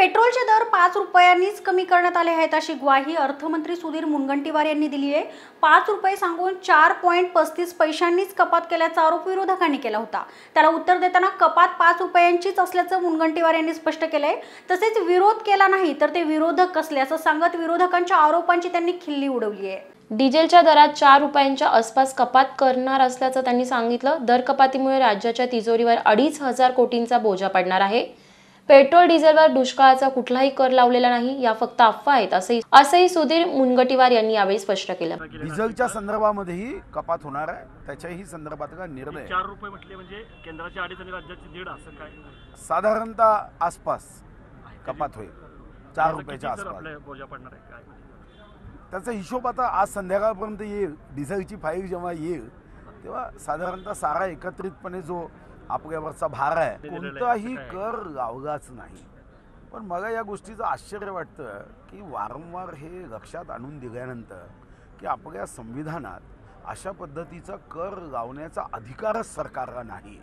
पेट्रोलचे दर पाच रुपयांनीच कमी करण्यात आले आहेत अशी ग्वाही अर्थमंत्री सुधीर मुनगंटीवार यांनी दिली आहे. पाच रुपये सांगून चार पॉईंट पस्तीस पैशांनीच कपात केल्याचा आरोप विरोधकांनी केला होता. त्याला उत्तर देताना कपात पाच रुपयांचीच असल्याचं मुनगंटीवार यांनी स्पष्ट केलंय. तसेच विरोध केला नाही तर ते विरोधक कसले असं सांगत विरोधकांच्या आरोपांची त्यांनी खिल्ली उडवली आहे. डिझेलच्या दरात चार रुपयांच्या आसपास कपात करणार असल्याचं त्यांनी सांगितलं. दर कपातीमुळे राज्याच्या तिजोरीवर अडीच हजार कोटींचा बोजा पडणार आहे. पेट्रोल डिझेलवर दुष्काळाचा कुठलाही कर लावलेला नाही या फक्त अफवा आहेत असंही असंही सुधीर मुनगटीवार यांनी यावेळी स्पष्ट केलं. डिझेलच्या संदर्भामध्येही कपात होणार आहे. त्याच्याही संदर्भातला निर्णय? चार रुपये म्हटले म्हणजे केंद्राचे अडीच आणि राज्याचे दीड असं काय? साधारणतः आसपास कपात होईल. चार रुपयाच्या आसपास. आपल्या बोजा पडणार आहे काय त्याचा हिशोब आता आज संध्याकाळपर्यंत येईल. डिझेलची फाईल जेव्हा येईल तेव्हा साधारणतः सारा एकत्रितपणे जो आपल्यावरचा भार आहे कोणताही? कर लावलाच नाही. पण मला या गोष्टीचं आश्चर्य वाटतं की वारंवार हे लक्षात आणून दिल्यानंतर की आपल्या संविधानात अशा पद्धतीचा कर लावण्याचा अधिकारच सरकारला नाही.